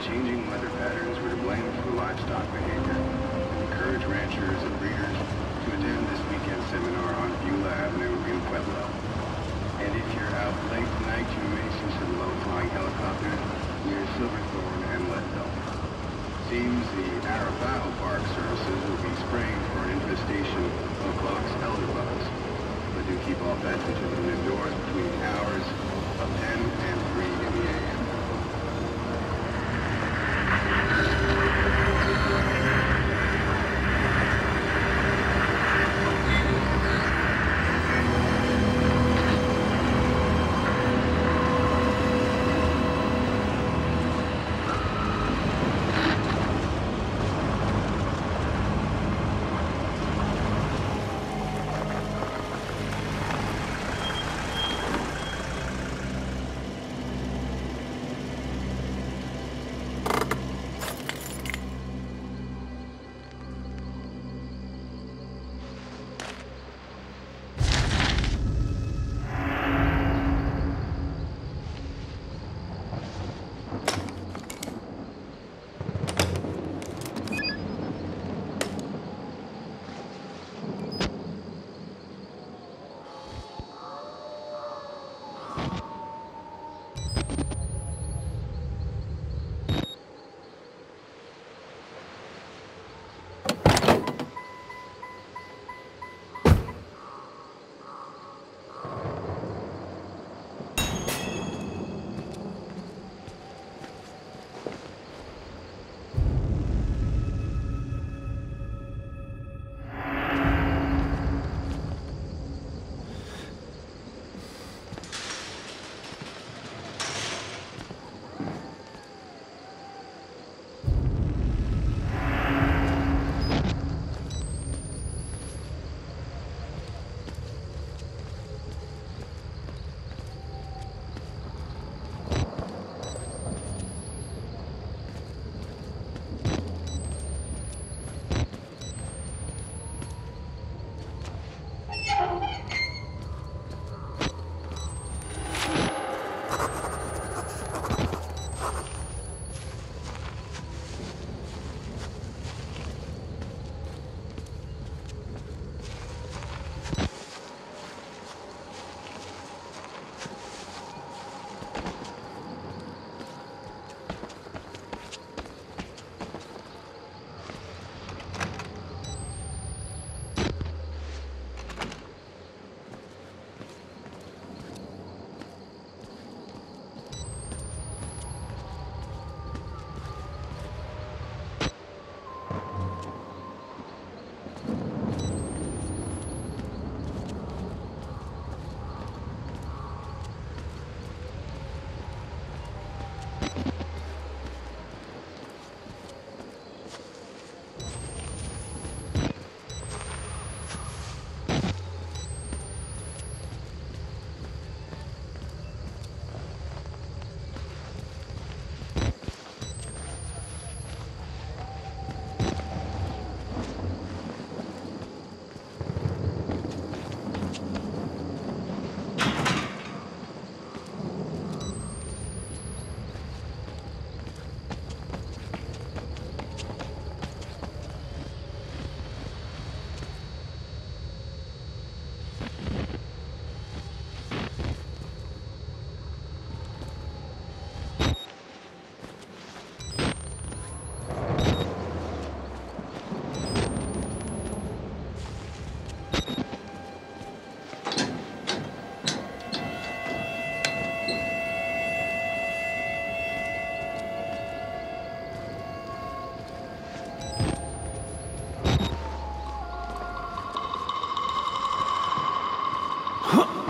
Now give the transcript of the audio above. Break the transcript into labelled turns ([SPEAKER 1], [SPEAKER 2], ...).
[SPEAKER 1] changing weather patterns were to blame for livestock behavior, encourage ranchers and breeders to attend this weekend seminar on Beulah Avenue in Pueblo. And if you're out late tonight, you may see some low-flying helicopters near Silverthorne and Leadville. Seems the Arapaho Park services will be spraying for an infestation of box elderbugs. But do keep all pets and children
[SPEAKER 2] Huh.